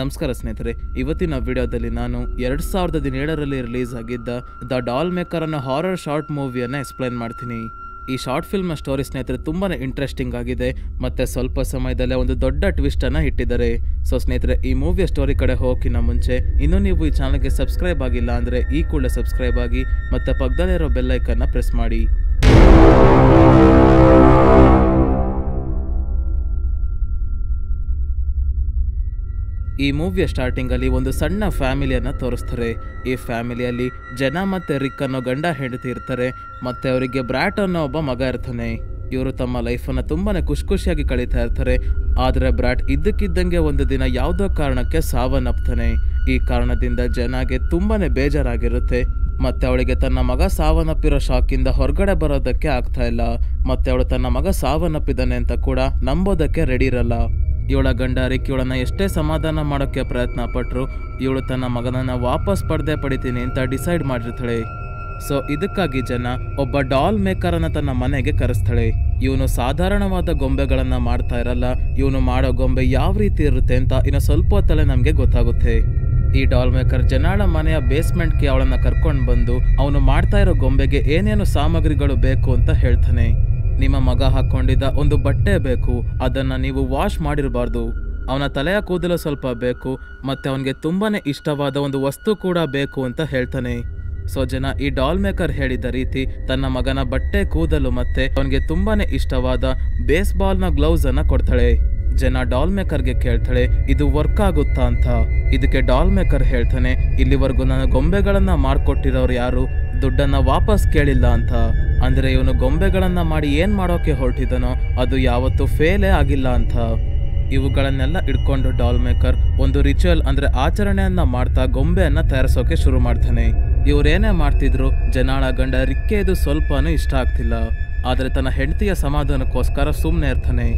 ನಮಸ್ಕಾರ ಸ್ನೇಹಿತರೆ, ಇವತ್ತಿನ ವಿಡಿಯೋದಲ್ಲಿ ನಾನು ಎರಡ್ ಸಾವಿರದ ಹದಿನೇಳರಲ್ಲಿ ರಿಲೀಸ್ ಆಗಿದ್ದ ದ ಡಾಲ್ ಮೇಕರ್ ಅನ್ನೋ ಹಾರರ್ ಶಾರ್ಟ್ ಮೂವಿಯನ್ನ ಎಕ್ಸ್ಪ್ಲೈನ್ ಮಾಡ್ತೀನಿ. ಈ ಶಾರ್ಟ್ ಫಿಲ್ಮ್ನ ಸ್ಟೋರಿ ಸ್ನೇಹಿತರೆ ತುಂಬಾ ಇಂಟ್ರೆಸ್ಟಿಂಗ್ ಆಗಿದೆ, ಮತ್ತೆ ಸ್ವಲ್ಪ ಸಮಯದಲ್ಲೇ ಒಂದು ದೊಡ್ಡ ಟ್ವಿಸ್ಟ್ ಅನ್ನ ಇಟ್ಟಿದ್ದಾರೆ. ಸೊ ಸ್ನೇಹಿತರೆ, ಈ ಮೂವಿಯ ಸ್ಟೋರಿ ಕಡೆ ಹೋಗೋಕ್ಕಿಂತ ಮುಂಚೆ ಇನ್ನೂ ನೀವು ಈ ಚಾನಲ್ಗೆ ಸಬ್ಸ್ಕ್ರೈಬ್ ಆಗಿಲ್ಲ ಅಂದ್ರೆ ಈ ಕೂಡಲೇ ಸಬ್ಸ್ಕ್ರೈಬ್ ಆಗಿ, ಮತ್ತೆ ಪಕ್ಕದಲ್ಲಿರೋ ಬೆಲ್ ಐಕನ್ನ ಪ್ರೆಸ್ ಮಾಡಿ. ಈ ಮೂವಿಯ ಸ್ಟಾರ್ಟಿಂಗ್ ಅಲ್ಲಿ ಒಂದು ಸಣ್ಣ ಫ್ಯಾಮಿಲಿಯನ್ನ ತೋರಿಸ್ತಾರೆ. ಈ ಫ್ಯಾಮಿಲಿಯಲ್ಲಿ ಜನ ಮತ್ತೆ ರಿಕ್ ಅನ್ನೋ ಗಂಡ ಹೆಂಡತಿ ಇರ್ತಾರೆ. ಮತ್ತೆ ಅವರಿಗೆ ಬ್ರಾಟ್ ಅನ್ನೋ ಒಬ್ಬ ಮಗ ಇರ್ತಾನೆ. ಇವರು ತಮ್ಮ ಲೈಫನ್ನು ತುಂಬಾನೇ ಖುಷಿ ಖುಷಿಯಾಗಿ ಕಳೀತಾ ಇರ್ತಾರೆ. ಆದರೆ ಬ್ರಾಟ್ ಇದ್ದಕ್ಕಿದ್ದಂಗೆ ಒಂದು ದಿನ ಯಾವುದೋ ಕಾರಣಕ್ಕೆ ಸಾವನ್ನಪ್ತಾನೆ. ಈ ಕಾರಣದಿಂದ ಜನಗೆ ತುಂಬಾನೇ ಬೇಜಾರಾಗಿರುತ್ತೆ. ಮತ್ತೆ ಅವಳಿಗೆ ತನ್ನ ಮಗ ಸಾವನ್ನಪ್ಪಿರೋ ಶಾಕಿಂದ ಹೊರಗಡೆ ಬರೋದಕ್ಕೆ ಆಗ್ತಾ ಇಲ್ಲ. ಮತ್ತೆ ಅವಳು ತನ್ನ ಮಗ ಸಾವನ್ನಪ್ಪಿದ್ದಾನೆ ಅಂತ ಕೂಡ ನಂಬೋದಕ್ಕೆ ರೆಡಿ ಇರಲ್ಲ. ಇವಳ ಗಂಡ ರಿಕ್ ಇವಳನ್ನ ಎಷ್ಟೇ ಸಮಾಧಾನ ಮಾಡೋಕ್ಕೆ ಪ್ರಯತ್ನ ಪಟ್ಟರು ಇವಳು ತನ್ನ ಮಗನನ್ನ ವಾಪಸ್ ಪಡೆದೆ ಪಡಿತೀನಿ ಅಂತ ಡಿಸೈಡ್ ಮಾಡಿರ್ತಾಳೆ. ಸೊ, ಇದಕ್ಕಾಗಿ ಜನ ಒಬ್ಬ ಡಾಲ್ ಮೇಕರನ್ನು ತನ್ನ ಮನೆಗೆ ಕರೆಸ್ತಾಳೆ. ಇವನು ಸಾಧಾರಣವಾದ ಗೊಂಬೆಗಳನ್ನು ಮಾಡ್ತಾ ಇರಲ್ಲ, ಇವನು ಮಾಡೋ ಗೊಂಬೆ ಯಾವ ರೀತಿ ಇರುತ್ತೆ ಅಂತ ಇನ್ನು ಸ್ವಲ್ಪ ಹೊತ್ತಲ್ಲೇ ನಮಗೆ ಗೊತ್ತಾಗುತ್ತೆ. ಈ ಡಾಲ್ ಮೇಕರ್ ಜನಾಳ ಮನೆಯ ಬೇಸ್ಮೆಂಟ್ಗೆ ಅವಳನ್ನ ಕರ್ಕೊಂಡು ಬಂದು ಅವನು ಮಾಡ್ತಾ ಇರೋ ಗೊಂಬೆಗೆ ಏನೇನು ಸಾಮಗ್ರಿಗಳು ಬೇಕು ಅಂತ ಹೇಳ್ತಾನೆ. ನಿಮ್ಮ ಮಗ ಹಾಕೊಂಡಿದ್ದ ಒಂದು ಬಟ್ಟೆ ಬೇಕು, ಅದನ್ನ ನೀವು ವಾಶ್ ಮಾಡಿರಬಾರ್ದು. ಅವನ ತಲೆಯ ಕೂದಲು ಸ್ವಲ್ಪ ಬೇಕು, ಮತ್ತೆ ಅವನಿಗೆ ತುಂಬಾನೇ ಇಷ್ಟವಾದ ಒಂದು ವಸ್ತು ಕೂಡ ಬೇಕು ಅಂತ ಹೇಳ್ತಾನೆ. ಸೊ ಜನ ಈ ಡಾಲ್ ಮೇಕರ್ ಹೇಳಿದ ರೀತಿ ತನ್ನ ಮಗನ ಬಟ್ಟೆ, ಕೂದಲು ಮತ್ತೆ ಅವನಿಗೆ ತುಂಬಾನೇ ಇಷ್ಟವಾದ ಬೇಸ್ಬಾಲ್ನ ಗ್ಲೌಸ್ ಅನ್ನ ಕೊಡ್ತಾಳೆ. ಜನ ಡಾಲ್ ಮೇಕರ್ಗೆ ಕೇಳ್ತಾಳೆ, ಇದು ವರ್ಕ್ ಆಗುತ್ತಾ ಅಂತ? ಇದಕ್ಕೆ ಡಾಲ್ ಮೇಕರ್ ಹೇಳ್ತಾನೆ, ಇಲ್ಲಿವರೆಗೂ ನನ್ನ ಗೊಂಬೆಗಳನ್ನ ಮಾರ್ಕೊಟ್ಟಿರೋರು ಯಾರು? ದುಡ್ಡನ್ನ ವಾಪಸ್ ಕೇಳಿಲ್ಲ ಅಂತ. ಅಂದ್ರೆ ಇವನು ಗೊಂಬೆಗಳನ್ನು ಮಾಡಿ ಏನು ಮಾಡೋಕೆ ಹೊರಟಿದನೋ ಅದು ಯಾವತ್ತೂ ಫೇಲೇ ಆಗಿಲ್ಲ ಅಂತ. ಇವುಗಳನ್ನೆಲ್ಲ ಇಟ್ಕೊಂಡು ಡಾಲ್ ಮೇಕರ್ ಒಂದು ರಿಚುವಲ್ ಅಂದ್ರೆ ಆಚರಣೆಯನ್ನು ಮಾಡ್ತಾ ಗೊಂಬೆಯನ್ನು ತಯಾರಿಸೋಕೆ ಶುರು ಮಾಡ್ತಾನೆ. ಇವರೇನೇ ಮಾಡ್ತಿದ್ರು, ಜನಾಳ ಗಂಡ ರಿಕ್ಕೆ ಇದು ಸ್ವಲ್ಪನೂ ಇಷ್ಟ ಆಗ್ತಿಲ್ಲ. ಆದರೆ ತನ್ನ ಹೆಂಡತಿಯ ಸಮಾಧಾನಕ್ಕೋಸ್ಕರ ಸುಮ್ಮನೆ ಇರ್ತಾನೆ.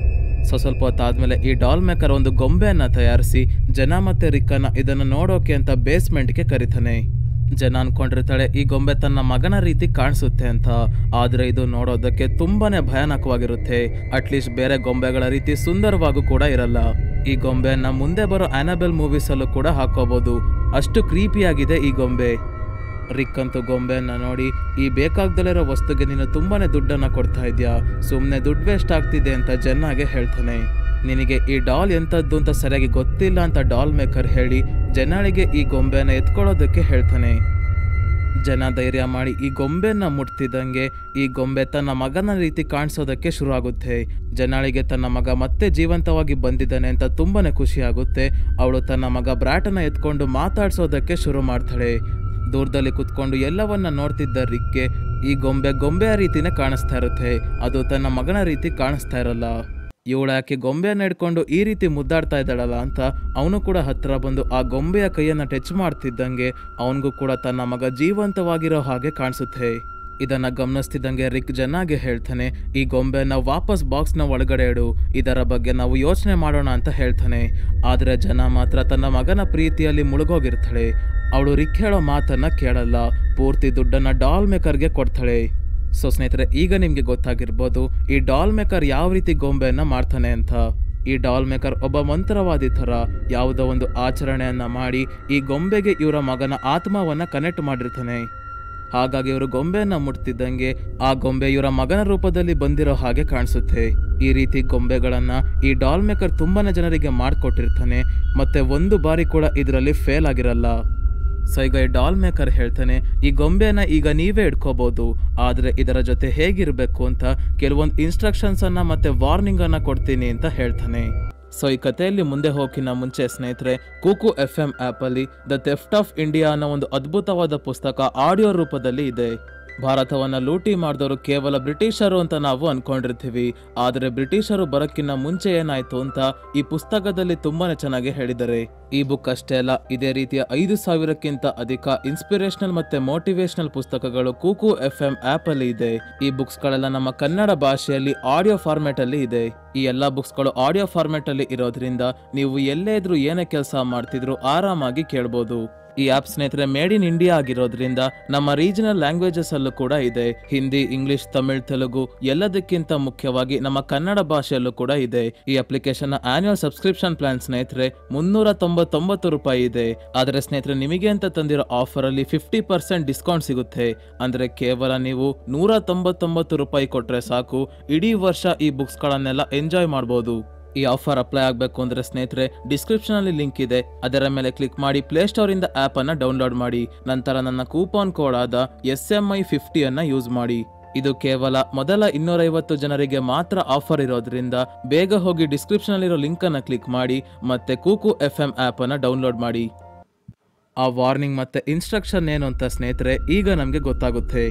ಸೊ ಸ್ವಲ್ಪ ಹೊತ್ತಾದ್ಮೇಲೆ ಈ ಡಾಲ್ ಮೇಕರ್ ಒಂದು ಗೊಂಬೆಯನ್ನು ತಯಾರಿಸಿ ಜನ ಮತ್ತೆ ರಿಕ್ಕನ ಇದನ್ನು ನೋಡೋಕೆ ಅಂತ ಬೇಸ್ಮೆಂಟ್ಗೆ ಕರೀತಾನೆ. ಜನ ಅನ್ಕೊಂಡಿರ್ತಾಳೆ, ಈ ಗೊಂಬೆ ತನ್ನ ಮಗನ ರೀತಿ ಕಾಣಿಸುತ್ತೆ ಅಂತ. ಆದ್ರೆ ಇದು ನೋಡೋದಕ್ಕೆ ತುಂಬಾನೇ ಭಯಾನಕವಾಗಿರುತ್ತೆ. ಅಟ್ಲೀಸ್ಟ್ ಬೇರೆ ಗೊಂಬೆಗಳ ರೀತಿ ಸುಂದರವಾಗೂ ಕೂಡ ಇರಲ್ಲ. ಈ ಗೊಂಬೆಯನ್ನ ಮುಂದೆ ಬರೋ ಆನಬೆಲ್ ಮೂವೀಸ್ ಅಲ್ಲೂ ಕೂಡ ಹಾಕೋಬಹುದು ಅಷ್ಟು ಕ್ರೀಪಿಯಾಗಿದೆ ಈ ಗೊಂಬೆ. ರಿಕ್ ಅಂತೂ ಗೊಂಬೆಯನ್ನ ನೋಡಿ, ಈ ಬೇಕಾಗ್ದಲ್ಲಿರೋ ವಸ್ತುಗೆ ನೀನು ತುಂಬಾನೇ ದುಡ್ಡನ್ನ ಕೊಡ್ತಾ ಇದೀಯ? ಸುಮ್ಮನೆ ದುಡ್ಡು ವೇಸ್ಟ್ ಆಗ್ತಿದೆ ಅಂತ ಜನ್ನಾಗೆ ಹೇಳ್ತಾನೆ. ನಿನಗೆ ಈ ಡಾಲ್ ಎಂಥದ್ದು ಅಂತ ಸರಿಯಾಗಿ ಗೊತ್ತಿಲ್ಲ ಅಂತ ಡಾಲ್ ಮೇಕರ್ ಹೇಳಿ ಜನಳಿಗೆ ಈ ಗೊಂಬೆನ ಎತ್ಕೊಳ್ಳೋದಕ್ಕೆ ಹೇಳ್ತಾನೆ. ಜನ ಧೈರ್ಯ ಮಾಡಿ ಈ ಗೊಂಬೆನ ಮುಟ್ತಿದ್ದಂಗೆ ಈ ಗೊಂಬೆ ತನ್ನ ಮಗನ ರೀತಿ ಕಾಣಿಸೋದಕ್ಕೆ ಶುರು ಆಗುತ್ತೆ ಜನಾಳಿಗೆ ತನ್ನ ಮಗ ಮತ್ತೆ ಜೀವಂತವಾಗಿ ಬಂದಿದ್ದಾನೆ ಅಂತ ತುಂಬಾನೇ ಖುಷಿ ಆಗುತ್ತೆ ಅವಳು ತನ್ನ ಮಗ ಬ್ರಾಟನ ಎತ್ಕೊಂಡು ಮಾತಾಡ್ಸೋದಕ್ಕೆ ಶುರು ಮಾಡ್ತಾಳೆ. ದೂರದಲ್ಲಿ ಕುತ್ಕೊಂಡು ಎಲ್ಲವನ್ನ ನೋಡ್ತಿದ್ದ ರಿಕ್ಕೆ ಈ ಗೊಂಬೆ ಗೊಂಬೆಯ ರೀತಿನೇ ಕಾಣಿಸ್ತಾ ಇರುತ್ತೆ. ಅದು ತನ್ನ ಮಗನ ರೀತಿ ಕಾಣಿಸ್ತಾ ಇರಲ್ಲ. ಇವಳು ಯಾಕೆ ಗೊಂಬೆಯನ್ನು ಹಿಡ್ಕೊಂಡು ಈ ರೀತಿ ಮುದ್ದಾಡ್ತಾ ಇದ್ದಾಳಲ್ಲ ಅಂತ ಅವನು ಕೂಡ ಹತ್ತಿರ ಬಂದು ಆ ಗೊಂಬೆಯ ಕೈಯನ್ನು ಟಚ್ ಮಾಡ್ತಿದ್ದಂಗೆ ಅವನಿಗೂ ಕೂಡ ತನ್ನ ಮಗ ಜೀವಂತವಾಗಿರೋ ಹಾಗೆ ಕಾಣಿಸುತ್ತೆ. ಇದನ್ನ ಗಮನಿಸ್ತಿದ್ದಂಗೆ ರಿಕ್ ಜನಾಗೆ ಹೇಳ್ತಾನೆ, ಈ ಗೊಂಬೆನ ವಾಪಸ್ ಬಾಕ್ಸ್ನ ಒಳಗಡೆ ಇಡು, ಇದರ ಬಗ್ಗೆ ನಾವು ಯೋಚನೆ ಮಾಡೋಣ ಅಂತ ಹೇಳ್ತಾನೆ. ಆದರೆ ಜನ ಮಾತ್ರ ತನ್ನ ಮಗನ ಪ್ರೀತಿಯಲ್ಲಿ ಮುಳುಗೋಗಿರ್ತಾಳೆ. ಅವಳು ರಿಕ್ ಹೇಳೋ ಮಾತನ್ನ ಕೇಳಲ್ಲ, ಪೂರ್ತಿ ದುಡ್ಡನ್ನ ಡಾಲ್ ಮೇಕರ್ಗೆ ಕೊಡ್ತಾಳೆ. ಸೊ ಸ್ನೇಹಿತರೆ, ಈಗ ನಿಮ್ಗೆ ಗೊತ್ತಾಗಿರ್ಬೋದು, ಈ ಡಾಲ್ ಮೇಕರ್ ಯಾವ ರೀತಿ ಗೊಂಬೆಯನ್ನ ಮಾಡ್ತಾನೆ ಅಂತ. ಈ ಡಾಲ್ ಮೇಕರ್ ಒಬ್ಬ ಮಂತ್ರವಾದಿ ಥರ ಯಾವುದೋ ಒಂದು ಆಚರಣೆಯನ್ನ ಮಾಡಿ, ಈ ಗೊಂಬೆಗೆ ಇವರ ಮಗನ ಆತ್ಮವನ್ನ ಕನೆಕ್ಟ್ ಮಾಡಿರ್ತಾನೆ. ಹಾಗಾಗಿ ಇವರು ಗೊಂಬೆಯನ್ನ ಮುಟ್ತಿದ್ದಂಗೆ, ಆ ಗೊಂಬೆ ಇವರ ಮಗನ ರೂಪದಲ್ಲಿ ಬಂದಿರೋ ಹಾಗೆ ಕಾಣಿಸುತ್ತೆ. ಈ ರೀತಿ ಗೊಂಬೆಗಳನ್ನ ಈ ಡಾಲ್ ಮೇಕರ್ ತುಂಬಾನೇ ಜನರಿಗೆ ಮಾಡಿಕೊಟ್ಟಿರ್ತಾನೆ, ಮತ್ತೆ ಒಂದು ಬಾರಿ ಕೂಡ ಇದರಲ್ಲಿ ಫೇಲ್ ಆಗಿರಲ್ಲ. ಸೊ ಈಗ ಡಾಲ್ ಮೇಕರ್ ಹೇಳ್ತಾನೆ, ಈ ಗೊಂಬೆನ ಈಗ ನೀವೇ ಇಟ್ಕೋಬಹುದು ಆದ್ರೆ ಇದರ ಜೊತೆ ಹೇಗಿರ್ಬೇಕು ಅಂತ ಕೆಲವೊಂದು ಇನ್ಸ್ಟ್ರಕ್ಷನ್ಸ್ ಅನ್ನ ಮತ್ತೆ ವಾರ್ನಿಂಗ್ ಅನ್ನ ಕೊಡ್ತೀನಿ ಅಂತ ಹೇಳ್ತಾನೆ. ಸೊ ಈ ಕಥೆಯಲ್ಲಿ ಮುಂದೆ ಹೋಗಿನ ಮುಂಚೆ ಸ್ನೇಹಿತರೆ ಕೂಕು ಎಫ್ ಎಂ ಆ್ಯಪಲ್ಲಿ ದ ಥೆಫ್ಟ್ ಆಫ್ ಇಂಡಿಯಾ ಅನ್ನೋ ಒಂದು ಅದ್ಭುತವಾದ ಪುಸ್ತಕ ಆಡಿಯೋ ರೂಪದಲ್ಲಿ ಇದೆ. ಭಾರತವನ್ನ ಲೂಟಿ ಮಾಡಿದವರು ಕೇವಲ ಬ್ರಿಟಿಷರು ಅಂತ ನಾವು ಅನ್ಕೊಂಡಿರ್ತೀವಿ. ಆದರೆ ಬ್ರಿಟಿಷರು ಬರೋಕ್ಕಿಂತ ಮುಂಚೆ ಏನಾಯ್ತು ಅಂತ ಈ ಪುಸ್ತಕದಲ್ಲಿ ತುಂಬಾನೇ ಚೆನ್ನಾಗಿ ಹೇಳಿದ್ದಾರೆ. ಈ ಬುಕ್ ಅಷ್ಟೇ ಅಲ್ಲ, ಇದೇ ರೀತಿಯ ಐದು ಸಾವಿರಕ್ಕಿಂತ ಅಧಿಕ ಇನ್ಸ್ಪಿರೇಷನಲ್ ಮತ್ತೆ ಮೋಟಿವೇಶನಲ್ ಪುಸ್ತಕಗಳು ಕೂಕು ಎಫ್ ಎಂ ಆಪ್ ಅಲ್ಲಿ ಇದೆ. ಈ ಬುಕ್ಸ್ ಗಳೆಲ್ಲ ನಮ್ಮ ಕನ್ನಡ ಭಾಷೆಯಲ್ಲಿ ಆಡಿಯೋ ಫಾರ್ಮೆಟ್ ಅಲ್ಲಿ ಇದೆ. ಈ ಎಲ್ಲಾ ಬುಕ್ಸ್ಗಳು ಆಡಿಯೋ ಫಾರ್ಮೆಟ್ ಅಲ್ಲಿ ಇರೋದ್ರಿಂದ ನೀವು ಎಲ್ಲೇ ಇದ್ರೂ ಏನೇ ಕೆಲಸ ಮಾಡ್ತಿದ್ರು ಆರಾಮಾಗಿ ಕೇಳ್ಬೋದು. ಈ ಆ್ಯಪ್ ಸ್ನೇಹಿತರೆ ಮೇಡ್ ಇನ್ ಇಂಡಿಯಾ ಆಗಿರೋದ್ರಿಂದ ನಮ್ಮ ರೀಜನಲ್ ಲ್ಯಾಂಗ್ವೇಜಸ್ ಅಲ್ಲೂ ಕೂಡ ಇದೆ. ಹಿಂದಿ ಇಂಗ್ಲಿಷ್ ತಮಿಳ್ ತೆಲುಗು ಎಲ್ಲದಕ್ಕಿಂತ ಮುಖ್ಯವಾಗಿ ನಮ್ಮ ಕನ್ನಡ ಭಾಷೆಯಲ್ಲೂ ಕೂಡ ಇದೆ. ಈ ಅಪ್ಲಿಕೇಶನ್ ಆನ್ಯುವಲ್ ಸಬ್ಸ್ಕ್ರಿಪ್ಷನ್ ಪ್ಲಾನ್ ಸ್ನೇಹಿತರೆ ಮುನ್ನೂರ ತೊಂಬತ್ತೊಂಬತ್ತು ರೂಪಾಯಿ ಇದೆ. ಆದರೆ ಸ್ನೇಹಿತರೆ, ನಿಮಗೆ ಅಂತ ತಂದಿರೋ ಆಫರ್ ಅಲ್ಲಿ ಫಿಫ್ಟಿ ಪರ್ಸೆಂಟ್ ಡಿಸ್ಕೌಂಟ್ ಸಿಗುತ್ತೆ. ಅಂದ್ರೆ ಕೇವಲ ನೀವು ನೂರ ತೊಂಬತ್ತೊಂಬತ್ತು ರೂಪಾಯಿ ಕೊಟ್ರೆ ಸಾಕು. ಇಡೀ ವರ್ಷ ಈ ಬುಕ್ಸ್ ಗಳನ್ನೆಲ್ಲ ಎಂಜಾಯ್ ಮಾಡಬಹುದು ಈ ಆಫರ್ ಅಪ್ಲೈ ಆಗಬೇಕು ಅಂದ್ರೆ ಸ್ನೇಹಿತರೆ ಡಿಸ್ಕ್ರಿಪ್ಷನಲ್ಲಿ ಲಿಂಕ್ ಇದೆ. ಅದರ ಮೇಲೆ ಕ್ಲಿಕ್ ಮಾಡಿ ಪ್ಲೇಸ್ಟೋರಿಂದ ಅನ್ನ ಡೌನ್ಲೋಡ್ ಮಾಡಿ. ನಂತರ ನನ್ನ ಕೂಪನ್ ಕೋಡ್ ಆದ ಎಸ್ ಎಂ ಐ ಫಿಫ್ಟಿಯನ್ನು ಯೂಸ್ ಮಾಡಿ. ಇದು ಕೇವಲ ಮೊದಲ ಇನ್ನೂರೈವತ್ತು ಜನರಿಗೆ ಮಾತ್ರ ಆಫರ್ ಇರೋದ್ರಿಂದ ಬೇಗ ಹೋಗಿ ಡಿಸ್ಕ್ರಿಪ್ಷನಲ್ಲಿರೋ ಲಿಂಕ್ ಅನ್ನ ಕ್ಲಿಕ್ ಮಾಡಿ ಮತ್ತೆ ಕೂಕು ಎಫ್ ಎಂ ಆಪ್ ಅನ್ನ ಡೌನ್ಲೋಡ್ ಮಾಡಿ. ಆ ವಾರ್ನಿಂಗ್ ಮತ್ತೆ ಇನ್ಸ್ಟ್ರಕ್ಷನ್ ಏನು ಅಂತ ಸ್ನೇಹಿತರೆ, ಈಗ ನಮಗೆ ಗೊತ್ತಾಗುತ್ತೆ.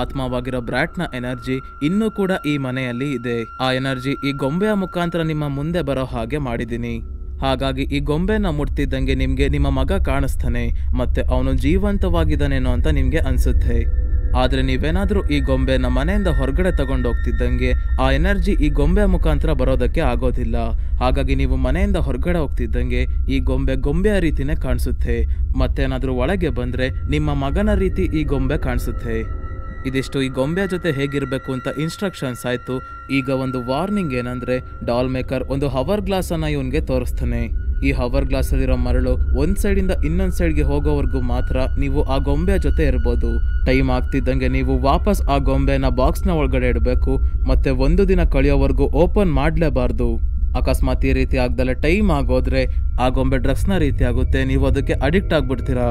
ಆತ್ಮವಾಗಿರೋ ಬ್ರಾಟ್ನ ಎನರ್ಜಿ ಇನ್ನೂ ಕೂಡ ಈ ಮನೆಯಲ್ಲಿ ಇದೆ. ಆ ಎನರ್ಜಿ ಈ ಗೊಂಬೆಯ ಮುಖಾಂತರ ನಿಮ್ಮ ಮುಂದೆ ಬರೋ ಹಾಗೆ ಮಾಡಿದ್ದೀನಿ. ಹಾಗಾಗಿ ಈ ಗೊಂಬೆನ ಮುಟ್ತಿದ್ದಂಗೆ ನಿಮಗೆ ನಿಮ್ಮ ಮಗ ಕಾಣಿಸ್ತಾನೆ, ಮತ್ತೆ ಅವನು ಜೀವಂತವಾಗಿದ್ದಾನೇನೋ ಅಂತ ನಿಮಗೆ ಅನ್ಸುತ್ತೆ. ಆದರೆ ನೀವೇನಾದ್ರೂ ಈ ಗೊಂಬೆನ ಮನೆಯಿಂದ ಹೊರಗಡೆ ತಗೊಂಡೋಗ್ತಿದ್ದಂಗೆ ಆ ಎನರ್ಜಿ ಈ ಗೊಂಬೆಯ ಮುಖಾಂತರ ಬರೋದಕ್ಕೆ ಆಗೋದಿಲ್ಲ. ಹಾಗಾಗಿ ನೀವು ಮನೆಯಿಂದ ಹೊರಗಡೆ ಹೋಗ್ತಿದ್ದಂಗೆ ಈ ಗೊಂಬೆ ಗೊಂಬೆಯ ರೀತಿನೇ ಕಾಣಿಸುತ್ತೆ. ಮತ್ತೇನಾದರೂ ಒಳಗೆ ಬಂದ್ರೆ ನಿಮ್ಮ ಮಗನ ರೀತಿ ಈ ಗೊಂಬೆ ಕಾಣಿಸುತ್ತೆ. ಇದಿಷ್ಟು ಈ ಗೊಂಬೆಯ ಜೊತೆ ಹೇಗಿರಬೇಕು ಅಂತ ಇನ್ಸ್ಟ್ರಕ್ಷನ್ಸ್ ಆಯಿತು. ಈಗ ಒಂದು ವಾರ್ನಿಂಗ್ ಏನಂದ್ರೆ ಡಾಲ್ ಮೇಕರ್ ಒಂದು ಹವರ್ ಗ್ಲಾಸನ್ನು ಇವನಿಗೆ ತೋರಿಸ್ತಾನೆ. ಈ ಹವರ್ ಗ್ಲಾಸ್ ಅಲ್ಲಿರೋ ಮರಳು ಒಂದು ಸೈಡಿಂದ ಇನ್ನೊಂದು ಸೈಡ್ಗೆ ಹೋಗೋವರೆಗೂ ಮಾತ್ರ ನೀವು ಆ ಗೊಂಬೆಯ ಜೊತೆ ಇರ್ಬೋದು. ಟೈಮ್ ಆಗ್ತಿದ್ದಂಗೆ ನೀವು ವಾಪಸ್ ಆ ಗೊಂಬೆನ ಬಾಕ್ಸ್ನ ಒಳಗಡೆ ಇಡಬೇಕು. ಮತ್ತೆ ಒಂದು ದಿನ ಕಳೆಯೋವರೆಗೂ ಓಪನ್ ಮಾಡಲೇಬಾರ್ದು. ಅಕಸ್ಮಾತ್ ಈ ರೀತಿ ಆಗ್ದಲ್ಲ ಟೈಮ್ ಆಗೋದ್ರೆ ಆ ಗೊಂಬೆ ಡ್ರಗ್ಸ್ನ ರೀತಿ ಆಗುತ್ತೆ. ನೀವು ಅದಕ್ಕೆ ಅಡಿಕ್ಟ್ ಆಗ್ಬಿಡ್ತೀರಾ?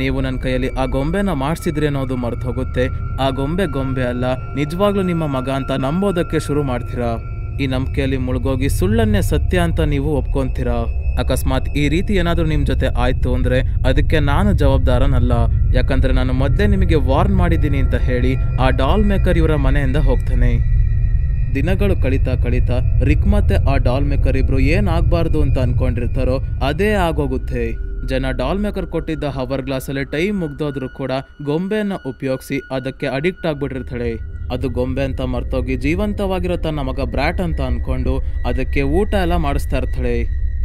ನೀವು ನನ್ನ ಕೈಯಲ್ಲಿ ಆ ಗೊಂಬೆನ ಮಾಡಿಸಿದ್ರೆ ಅನ್ನೋದು ಮರೆತು ಹೋಗುತ್ತೆ. ಆ ಗೊಂಬೆ ಗೊಂಬೆ ಅಲ್ಲ, ನಿಜವಾಗ್ಲೂ ನಿಮ್ಮ ಮಗ ಅಂತ ನಂಬೋದಕ್ಕೆ ಶುರು ಮಾಡ್ತೀರಾ? ಈ ನಂಬಿಕೆಯಲ್ಲಿ ಮುಳುಗೋಗಿ ಸುಳ್ಳನ್ನೇ ಸತ್ಯ ಅಂತ ನೀವು ಒಪ್ಕೊಂತೀರಾ? ಅಕಸ್ಮಾತ್ ಈ ರೀತಿ ಏನಾದರೂ ನಿಮ್ಮ ಜೊತೆ ಆಯ್ತು ಅಂದ್ರೆ ಅದಕ್ಕೆ ನಾನು ಜವಾಬ್ದಾರನಲ್ಲ. ಯಾಕಂದ್ರೆ ನಾನು ಮೊದಲೇ ನಿಮಗೆ ವಾರ್ನ್ ಮಾಡಿದ್ದೀನಿ ಅಂತ ಹೇಳಿ ಆ ಡಾಲ್ ಮೇಕರ್ ಇವರ ಮನೆಯಿಂದ ಹೋಗ್ತಾನೆ. ದಿನಗಳು ಕಳೀತಾ ಕಳೀತಾ ರಿಕ್ ಮತ್ತೆ ಆ ಡಾಲ್ ಮೇಕರ್ ಇಬ್ರು ಏನ್ ಆಗ್ಬಾರ್ದು ಅಂತ ಅನ್ಕೊಂಡಿರ್ತಾರೋ ಅದೇ ಆಗೋಗುತ್ತೆ. ಜನ ಡಾಲ್ ಮೇಕರ್ ಕೊಟ್ಟಿದ್ದ ಹವರ್ ಗ್ಲಾಸ್ ಅಲ್ಲಿ ಟೈಮ್ ಮುಗ್ದೋದ್ರು ಕೂಡ ಗೊಂಬೆಯನ್ನು ಉಪಯೋಗಿಸಿ ಅದಕ್ಕೆ ಅಡಿಕ್ಟ್ ಆಗ್ಬಿಟ್ಟಿರ್ತಾಳೆ. ಅದು ಗೊಂಬೆ ಅಂತ ಮರ್ತೋಗಿ ಜೀವಂತವಾಗಿರೋ ತನ್ನ ಮಗ ಬ್ರಾಟ್ ಅಂತ ಅನ್ಕೊಂಡು ಅದಕ್ಕೆ ಊಟ ಎಲ್ಲ ಮಾಡಿಸ್ತಾ ಇರ್ತಾಳೆ.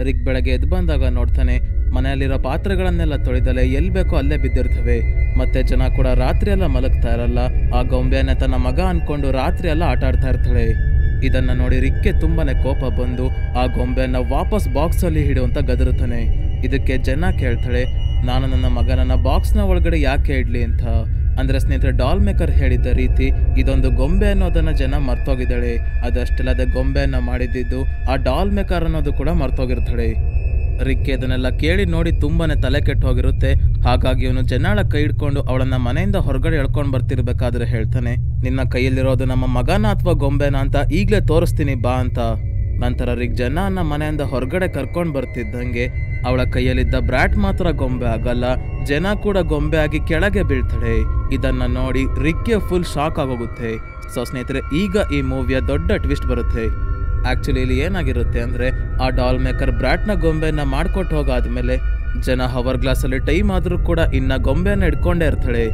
ರಿಕ್ ಬೆಳಗ್ಗೆ ಎದ್ದು ಬಂದಾಗ ನೋಡ್ತಾನೆ, ಮನೆಯಲ್ಲಿರೋ ಪಾತ್ರೆಗಳನ್ನೆಲ್ಲ ತೊಳೆದಲೆ ಎಲ್ಲಿ ಬೇಕೋ ಅಲ್ಲೇ ಬಿದ್ದಿರ್ತವೆ. ಮತ್ತೆ ಜನ ಕೂಡ ರಾತ್ರಿ ಎಲ್ಲ ಮಲಗ್ತಾ ಇರಲ್ಲ, ಆ ಗೊಂಬೆಯನ್ನ ತನ್ನ ಮಗ ಅನ್ಕೊಂಡು ರಾತ್ರಿ ಎಲ್ಲ ಆಟ ಆಡ್ತಾ ಇರ್ತಾಳೆ. ಇದನ್ನ ನೋಡಿ ರಿಕ್ಕೆ ತುಂಬಾನೇ ಕೋಪ ಬಂದು ಆ ಗೊಂಬೆಯನ್ನ ವಾಪಸ್ ಬಾಕ್ಸ್ ಅಲ್ಲಿ ಹಿಡಿಯುವಂತ ಗದರುತ್ತಾನೆ. ಇದಕ್ಕೆ ಜನ ಕೇಳ್ತಾಳೆ, ನಾನು ನನ್ನ ಮಗನನ್ನ ಬಾಕ್ಸ್ನ ಒಳಗಡೆ ಯಾಕೆ ಇಡ್ಲಿ ಅಂತ? ಅಂದರೆ ಸ್ನೇಹಿತರೆ ಡಾಲ್ ಮೇಕರ್ ಹೇಳಿದ್ದ ರೀತಿ, ಇದೊಂದು ಗೊಂಬೆ ಅನ್ನೋದನ್ನ ಜನ ಮರ್ತೋಗಿದ್ದಾಳೆ. ಅದಷ್ಟಲ್ಲದೆ ಗೊಂಬೆಯನ್ನು ಮಾಡಿದ್ದಿದ್ದು ಆ ಡಾಲ್ ಮೇಕರ್ ಅನ್ನೋದು ಕೂಡ ಮರ್ತೋಗಿರ್ತಾಳೆ. ರಿಕ್ಕಿ ಅದನ್ನೆಲ್ಲ ಕೇಳಿ ನೋಡಿ ತುಂಬಾನೇ ತಲೆ ಕೆಟ್ಟು ಹೋಗಿರುತ್ತೆ. ಹಾಗಾಗಿ ಇವನು ಜನಾಳ ಕೈ ಹಿಡ್ಕೊಂಡು ಅವಳನ್ನ ಮನೆಯಿಂದ ಹೊರಗಡೆ ಎಳ್ಕೊಂಡು ಬರ್ತಿರ್ಬೇಕಾದ್ರೆ ಹೇಳ್ತಾನೆ, ನಿನ್ನ ಕೈಯಲ್ಲಿರೋದು ನಮ್ಮ ಮಗನ ಅಥವಾ ಗೊಂಬೆನ ಅಂತ ಈಗಲೇ ತೋರಿಸ್ತೀನಿ ಬಾ ಅಂತ. ನಂತರ ರಿಕ್ ಜನನ ಮನೆಯಿಂದ ಹೊರಗಡೆ ಕರ್ಕೊಂಡು ಬರ್ತಿದ್ದಂಗೆ ಅವಳ ಕೈಯಲ್ಲಿದ್ದ ಬ್ರಾಟ್ ಮಾತ್ರ ಗೊಂಬೆ ಆಗಲ್ಲ, ಜನ ಕೂಡ ಗೊಂಬೆ ಆಗಿ ಕೆಳಗೆ ಬೀಳ್ತಾಳೆ ಇದನ್ನ ನೋಡಿ ರಿಕ್ಕೆ ಫುಲ್ ಶಾಕ್ ಆಗೋಗುತ್ತೆ. ಸೊ ಸ್ನೇಹಿತರೆ, ಈಗ ಈ ಮೂವಿಯ ದೊಡ್ಡ ಟ್ವಿಸ್ಟ್ ಬರುತ್ತೆ. ಆಕ್ಚುಲಿ ಇಲ್ಲಿ ಏನಾಗಿರುತ್ತೆ ಅಂದ್ರೆ, ಆ ಡಾಲ್ ಮೇಕರ್ ಬ್ರಾಟ್ನ ಗೊಂಬೆನ ಮಾಡ್ಕೊಟ್ಟು ಹೋಗಾದ್ಮೇಲೆ ಜನ ಹವರ್ ಗ್ಲಾಸ್ ಅಲ್ಲಿ ಟೈಮ್ ಆದ್ರೂ ಕೂಡ ಇನ್ನ ಗೊಂಬೆಯನ್ನ ಇಟ್ಕೊಂಡೇ ಇರ್ತಾಳೆ.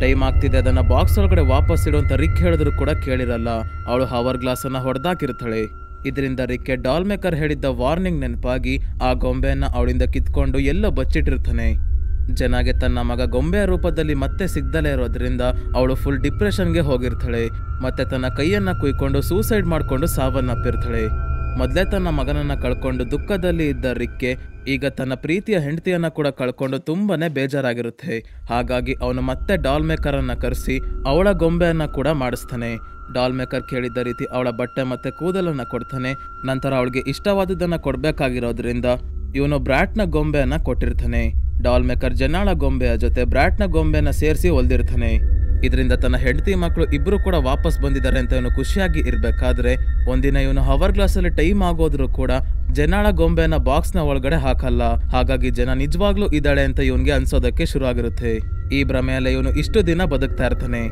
ಟೈಮ್ ಆಗ್ತಿದೆ ಅದನ್ನ ಬಾಕ್ಸ್ ಒಳಗಡೆ ವಾಪಸ್ ಇಡುವಂತ ರಿಕ್ ಹೇಳಿದ್ರು ಕೂಡ ಕೇಳಿರಲ್ಲ. ಅವಳು ಹವರ್ ಗ್ಲಾಸ್ ಅನ್ನ ಹೊಡೆದಾಕಿರ್ತಾಳೆ. ಇದರಿಂದ ರಿಕ್ಕೆ ಡಾಲ್ ಮೇಕರ್ ಹೇಳಿದ್ದ ವಾರ್ನಿಂಗ್ ನೆನಪಾಗಿ ಆ ಗೊಂಬೆಯನ್ನ ಅವಳಿಂದ ಕಿತ್ಕೊಂಡು ಎಲ್ಲೋ ಬಚ್ಚಿಟ್ಟಿರ್ತಾನೆ. ಜನಗೆ ತನ್ನ ಮಗ ಗೊಂಬೆಯ ರೂಪದಲ್ಲಿ ಮತ್ತೆ ಸಿಗ್ದಲೇ ಇರೋದ್ರಿಂದ ಅವಳು ಫುಲ್ ಡಿಪ್ರೆಷನ್ಗೆ ಹೋಗಿರ್ತಾಳೆ. ಮತ್ತೆ ತನ್ನ ಕೈಯನ್ನ ಕುಯ್ಕೊಂಡು ಸೂಸೈಡ್ ಮಾಡಿಕೊಂಡು ಸಾವನ್ನಪ್ಪಿರ್ತಾಳೆ. ಮೊದಲೇ ತನ್ನ ಮಗನನ್ನ ಕಳ್ಕೊಂಡು ದುಃಖದಲ್ಲಿ ಇದ್ದ ರಿಕ್ಕೆ ಈಗ ತನ್ನ ಪ್ರೀತಿಯ ಹೆಂಡತಿಯನ್ನ ಕೂಡ ಕಳ್ಕೊಂಡು ತುಂಬಾನೇ ಬೇಜಾರಾಗಿರುತ್ತೆ. ಹಾಗಾಗಿ ಅವನು ಮತ್ತೆ ಡಾಲ್ ಮೇಕರ್ ಅನ್ನ ಕರೆಸಿ ಅವಳ ಗೊಂಬೆಯನ್ನ ಕೂಡ ಮಾಡಿಸ್ತಾನೆ. ಡಾಲ್ ಮೇಕರ್ ಕೇಳಿದ್ದ ರೀತಿ ಅವಳ ಬಟ್ಟೆ ಮತ್ತೆ ಕೂದಲನ್ನ ಕೊಡ್ತಾನೆ, ನಂತರ ಅವಳಿಗೆ ಇಷ್ಟವಾದದನ್ನ ಕೊಡ್ಬೇಕಾಗಿರೋದ್ರಿಂದ ಇವನು ಬ್ರಾಟ್ನ ಗೊಂಬೆಯನ್ನ ಕೊಟ್ಟಿರ್ತಾನೆ. ಡಾಲ್ ಮೇಕರ್ ಜನಾಳ ಗೊಂಬೆಯ ಜೊತೆ ಬ್ರಾಟ್ನ ಗೊಂಬೆನ ಸೇರಿಸಿ ಹೊಲ್ದಿರ್ತಾನೆ. ಇದರಿಂದ ತನ್ನ ಹೆಂಡತಿ ಮಕ್ಕಳು ಇಬ್ಬರು ಕೂಡ ವಾಪಸ್ ಬಂದಿದ್ದಾರೆ ಅಂತ ಇವನು ಖುಷಿಯಾಗಿ ಇರಬೇಕಾದ್ರೆ ಒಂದಿನ ಇವನು ಹವರ್ ಗ್ಲಾಸ್ ಅಲ್ಲಿ ಟೈಮ್ ಆಗೋದ್ರು ಕೂಡ ಜನಾಳ ಗೊಂಬೆನ ಬಾಕ್ಸ್ನ ಒಳಗಡೆ ಹಾಕಲ್ಲ. ಹಾಗಾಗಿ ಜನ ನಿಜವಾಗ್ಲೂ ಇದ್ದಾಳೆ ಅಂತ ಇವನಿಗೆ ಅನ್ಸೋದಕ್ಕೆ ಶುರು ಆಗಿರುತ್ತೆ ಈ ಭ್ರಮೆಯಲ್ಲೇ ಇವನು ಇಷ್ಟು ದಿನ ಬದುಕ್ತಾ ಇರ್ತಾನೆ.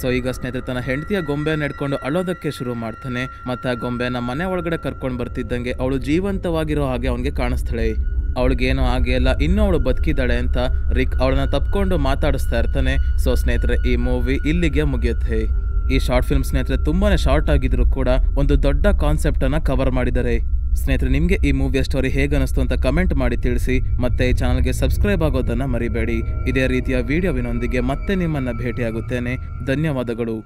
ಸೊ ಈಗ ಸ್ನೇಹಿತರೆ, ತನ್ನ ಹೆಂಡತಿಯ ಗೊಂಬೆ ನೆಡ್ಕೊಂಡು ಅಳೋದಕ್ಕೆ ಶುರು ಮಾಡ್ತಾನೆ. ಮತ್ತೆ ಆ ಗೊಂಬೆನ ಮನೆ ಒಳಗಡೆ ಕರ್ಕೊಂಡು ಬರ್ತಿದ್ದಂಗೆ ಅವಳು ಜೀವಂತವಾಗಿರೋ ಹಾಗೆ ಅವನಿಗೆ ಕಾಣಿಸ್ತಾಳೆ. ಅವಳಿಗೇನೋ ಹಾಗೆ ಎಲ್ಲ ಇನ್ನೂ ಅವಳು ಬದುಕಿದ್ದಾಳೆ ಅಂತ ರಿಕ್ ಅವಳನ್ನ ತಪ್ಕೊಂಡು ಮಾತಾಡಿಸ್ತಾ ಇರ್ತಾನೆ. ಸೊ ಸ್ನೇಹಿತರೆ, ಈ ಮೂವಿ ಇಲ್ಲಿಗೆ ಮುಗಿಯುತ್ತೆ. ಈ ಶಾರ್ಟ್ ಫಿಲ್ಮ್ ಸ್ನೇಹಿತರೆ, ತುಂಬಾನೇ ಶಾರ್ಟ್ ಆಗಿದ್ರು ಕೂಡ ಒಂದು ದೊಡ್ಡ ಕಾನ್ಸೆಪ್ಟ್ ಅನ್ನ ಕವರ್ ಮಾಡಿದ್ದಾರೆ. ಸ್ನೇಹಿತರೆ, ನಿಮಗೆ ಈ ಮೂವಿಯ ಸ್ಟೋರಿ ಹೇಗೆ ಅನಿಸ್ತು ಅಂತ ಕಮೆಂಟ್ ಮಾಡಿ ತಿಳಿಸಿ. ಮತ್ತೆ ಈ ಚಾನಲ್ಗೆ ಸಬ್ಸ್ಕ್ರೈಬ್ ಆಗೋದನ್ನು ಮರಿಬೇಡಿ. ಇದೇ ರೀತಿಯ ವಿಡಿಯೋವಿನೊಂದಿಗೆ ಮತ್ತೆ ನಿಮ್ಮನ್ನು ಭೇಟಿಯಾಗುತ್ತೇನೆ. ಧನ್ಯವಾದಗಳು.